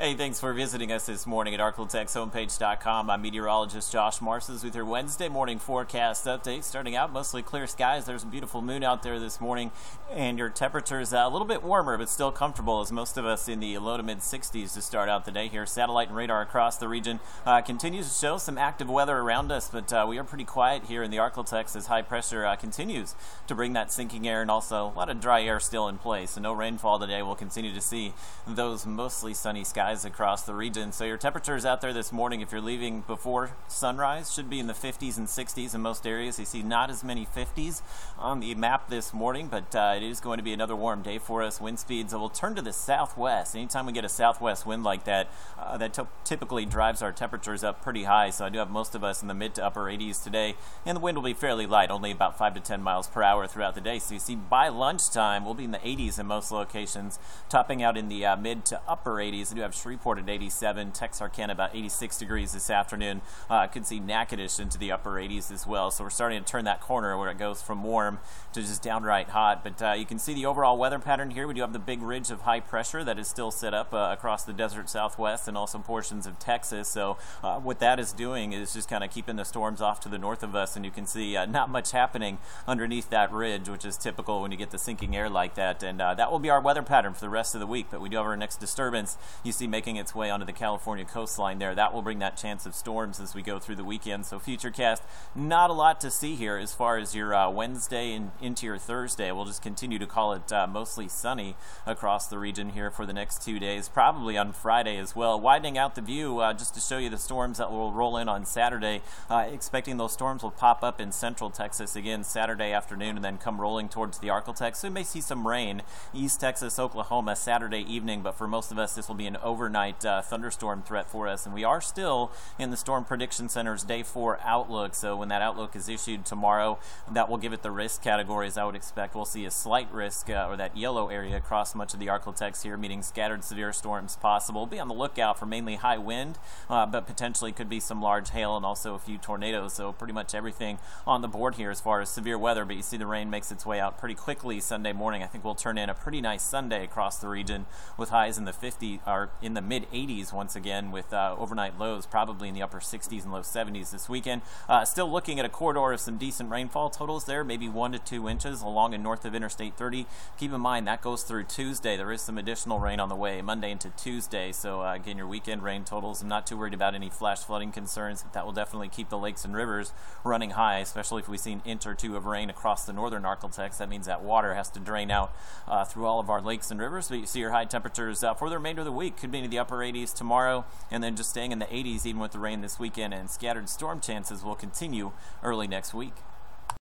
Hey, thanks for visiting us this morning at ArkLaTexHomepage.com. I'm meteorologist Josh Marshes with your Wednesday morning forecast update. Starting out, mostly clear skies. There's a beautiful moon out there this morning, and your temperatures uh, a little bit warmer, but still comfortable as most of us in the low to mid 60s to start out the day here. Satellite and radar across the region uh, continues to show some active weather around us, but uh, we are pretty quiet here in the Arklatex as high pressure uh, continues to bring that sinking air and also a lot of dry air still in place. So no rainfall today. We'll continue to see those mostly sunny skies skies across the region. So your temperatures out there this morning, if you're leaving before sunrise, should be in the 50s and 60s in most areas. You see not as many 50s on the map this morning, but uh, it is going to be another warm day for us. Wind speeds will turn to the southwest. Anytime we get a southwest wind like that, uh, that typically drives our temperatures up pretty high. So I do have most of us in the mid to upper 80s today, and the wind will be fairly light, only about 5 to 10 miles per hour throughout the day. So you see by lunchtime, we'll be in the 80s in most locations, topping out in the uh, mid to upper 80s. I do have Shreveport at 87, Texarkana about 86 degrees this afternoon. Uh, could see Natchitoches into the upper 80s as well. So we're starting to turn that corner where it goes from warm to just downright hot. But uh, you can see the overall weather pattern here. We do have the big ridge of high pressure that is still set up uh, across the desert southwest and also portions of Texas. So uh, what that is doing is just kind of keeping the storms off to the north of us. And you can see uh, not much happening underneath that ridge, which is typical when you get the sinking air like that. And uh, that will be our weather pattern for the rest of the week. But we do have our next disturbance. You see making its way onto the California coastline there. That will bring that chance of storms as we go through the weekend. So Futurecast, not a lot to see here as far as your uh, Wednesday and into your Thursday. We'll just continue to call it uh, mostly sunny across the region here for the next two days, probably on Friday as well. Widening out the view uh, just to show you the storms that will roll in on Saturday. Uh, expecting those storms will pop up in central Texas again Saturday afternoon and then come rolling towards the Arklatex. So we may see some rain East Texas, Oklahoma Saturday evening, but for most of us, this will be an overnight uh, thunderstorm threat for us. And we are still in the Storm Prediction Center's day four outlook. So when that outlook is issued tomorrow, that will give it the risk categories I would expect. We'll see a slight risk uh, or that yellow area across much of the Arklatex here, meaning scattered severe storms possible. Be on the lookout for mainly high wind, uh, but potentially could be some large hail and also a few tornadoes. So pretty much everything on the board here as far as severe weather. But you see the rain makes its way out pretty quickly Sunday morning. I think we'll turn in a pretty nice Sunday across the region with highs in the 50 or in the mid 80s once again with uh, overnight lows probably in the upper 60s and low 70s this weekend. Uh, still looking at a corridor of some decent rainfall totals there, maybe one to two inches along and north of Interstate 30. Keep in mind that goes through Tuesday. There is some additional rain on the way Monday into Tuesday. So uh, again, your weekend rain totals. I'm not too worried about any flash flooding concerns, that will definitely keep the lakes and rivers running high, especially if we see an inch or two of rain across the northern Arklatex. That means that water has to drain out uh, through all of our lakes and rivers. But you see your high temperatures uh, for the remainder of the week could be in the upper 80s tomorrow, and then just staying in the 80s even with the rain this weekend. And scattered storm chances will continue early next week.